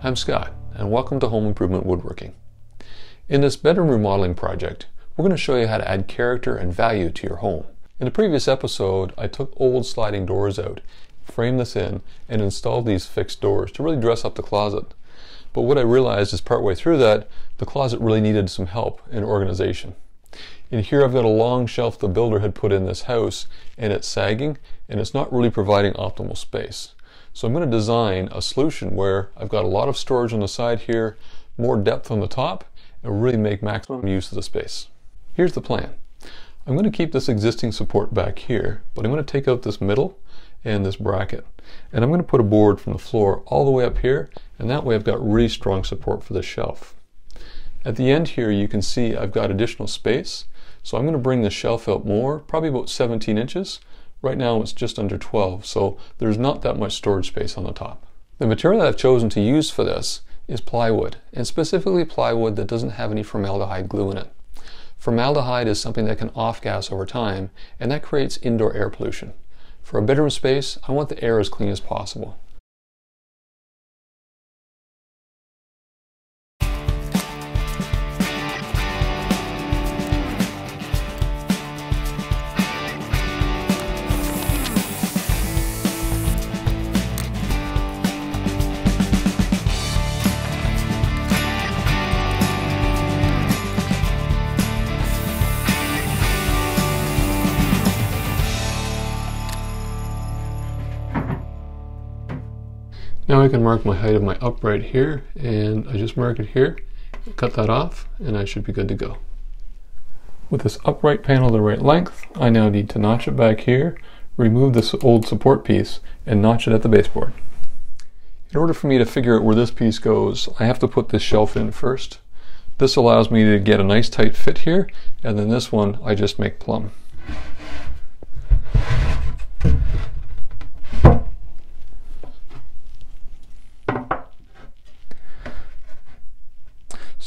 I'm Scott, and welcome to Home Improvement Woodworking. In this bedroom remodeling project, we're going to show you how to add character and value to your home. In the previous episode, I took old sliding doors out, framed this in, and installed these fixed doors to really dress up the closet. But what I realized is partway through that, the closet really needed some help in organization. In here I've got a long shelf the builder had put in this house, and it's sagging, and it's not really providing optimal space. So I'm going to design a solution where I've got a lot of storage on the side here, more depth on the top, and really make maximum use of the space. Here's the plan. I'm going to keep this existing support back here, but I'm going to take out this middle and this bracket. And I'm going to put a board from the floor all the way up here, and that way I've got really strong support for the shelf. At the end here you can see I've got additional space, so I'm going to bring the shelf out more, probably about 17 inches, Right now it's just under 12, so there's not that much storage space on the top. The material that I've chosen to use for this is plywood, and specifically plywood that doesn't have any formaldehyde glue in it. Formaldehyde is something that can off-gas over time, and that creates indoor air pollution. For a bedroom space, I want the air as clean as possible. I can mark my height of my upright here and I just mark it here, cut that off and I should be good to go. With this upright panel the right length, I now need to notch it back here, remove this old support piece and notch it at the baseboard. In order for me to figure out where this piece goes, I have to put this shelf in first. This allows me to get a nice tight fit here and then this one I just make plumb.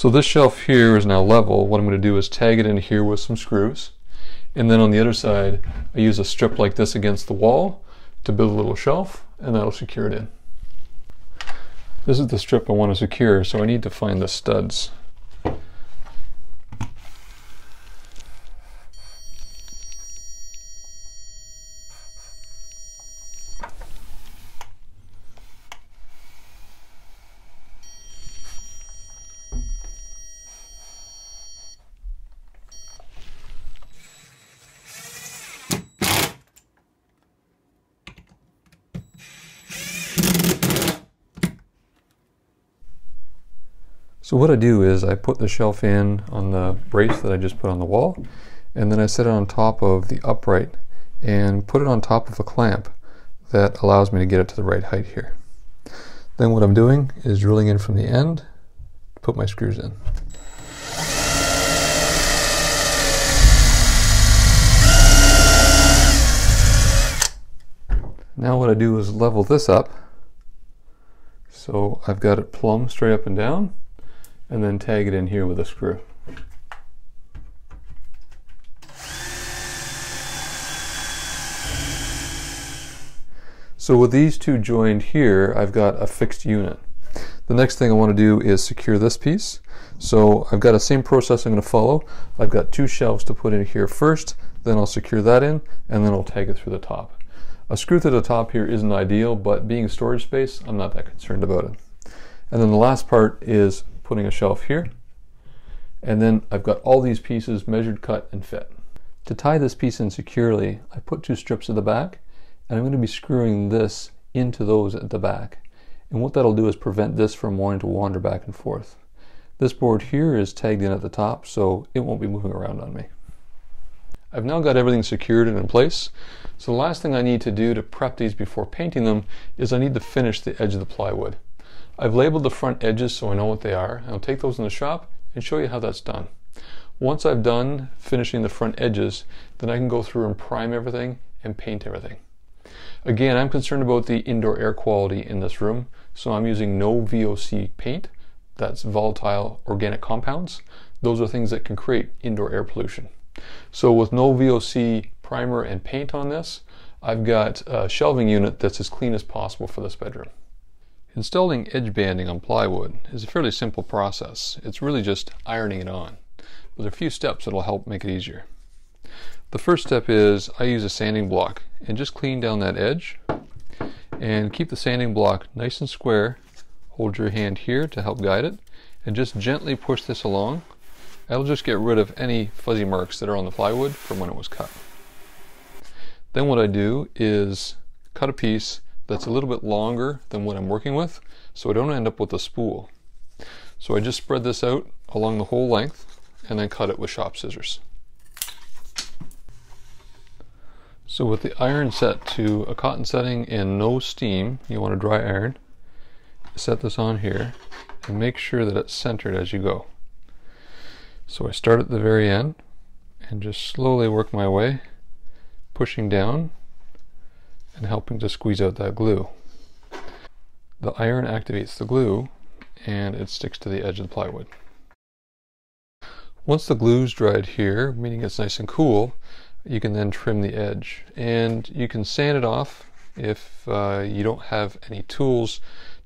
So this shelf here is now level. What I'm going to do is tag it in here with some screws. And then on the other side, I use a strip like this against the wall to build a little shelf, and that'll secure it in. This is the strip I want to secure, so I need to find the studs. So what I do is I put the shelf in on the brace that I just put on the wall and then I set it on top of the upright and put it on top of a clamp that allows me to get it to the right height here. Then what I'm doing is drilling in from the end, to put my screws in. Now what I do is level this up so I've got it plumb straight up and down and then tag it in here with a screw. So with these two joined here, I've got a fixed unit. The next thing I want to do is secure this piece. So I've got the same process I'm going to follow. I've got two shelves to put in here first, then I'll secure that in, and then I'll tag it through the top. A screw to the top here isn't ideal, but being storage space, I'm not that concerned about it. And then the last part is putting a shelf here. And then I've got all these pieces measured, cut, and fit. To tie this piece in securely, I put two strips at the back, and I'm going to be screwing this into those at the back. And what that'll do is prevent this from wanting to wander back and forth. This board here is tagged in at the top, so it won't be moving around on me. I've now got everything secured and in place. So the last thing I need to do to prep these before painting them is I need to finish the edge of the plywood. I've labeled the front edges so I know what they are. I'll take those in the shop and show you how that's done. Once I've done finishing the front edges, then I can go through and prime everything and paint everything. Again, I'm concerned about the indoor air quality in this room, so I'm using no VOC paint. That's volatile organic compounds. Those are things that can create indoor air pollution. So with no VOC primer and paint on this, I've got a shelving unit that's as clean as possible for this bedroom. Installing edge banding on plywood is a fairly simple process. It's really just ironing it on. But there are a few steps that'll help make it easier. The first step is I use a sanding block and just clean down that edge and keep the sanding block nice and square. Hold your hand here to help guide it and just gently push this along. That'll just get rid of any fuzzy marks that are on the plywood from when it was cut. Then what I do is cut a piece that's a little bit longer than what I'm working with so I don't end up with a spool. So I just spread this out along the whole length and then cut it with shop scissors. So with the iron set to a cotton setting and no steam, you want to dry iron, set this on here and make sure that it's centered as you go. So I start at the very end and just slowly work my way, pushing down and helping to squeeze out that glue. The iron activates the glue and it sticks to the edge of the plywood. Once the glue's dried here, meaning it's nice and cool, you can then trim the edge. And you can sand it off if uh, you don't have any tools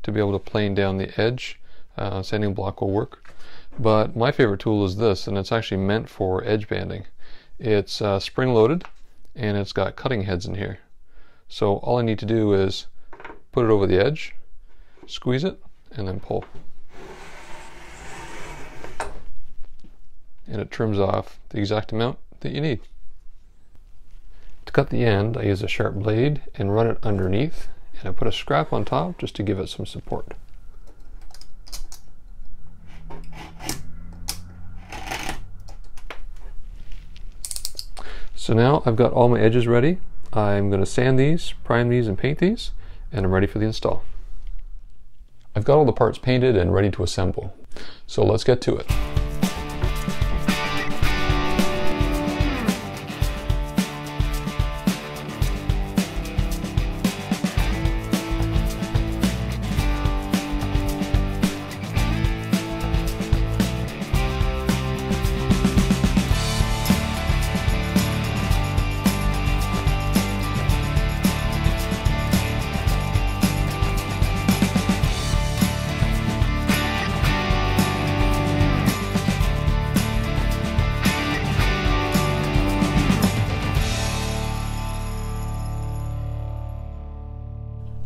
to be able to plane down the edge. Uh, sanding block will work. But my favorite tool is this, and it's actually meant for edge banding. It's uh, spring loaded and it's got cutting heads in here. So all I need to do is put it over the edge, squeeze it, and then pull. And it trims off the exact amount that you need. To cut the end, I use a sharp blade and run it underneath, and I put a scrap on top just to give it some support. So now I've got all my edges ready. I'm going to sand these, prime these, and paint these, and I'm ready for the install. I've got all the parts painted and ready to assemble. So let's get to it.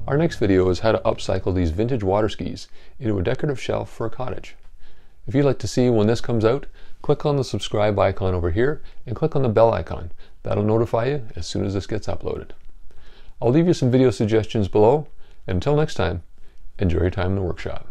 Our next video is how to upcycle these vintage water skis into a decorative shelf for a cottage. If you'd like to see when this comes out, click on the subscribe icon over here and click on the bell icon. That'll notify you as soon as this gets uploaded. I'll leave you some video suggestions below, and until next time, enjoy your time in the workshop.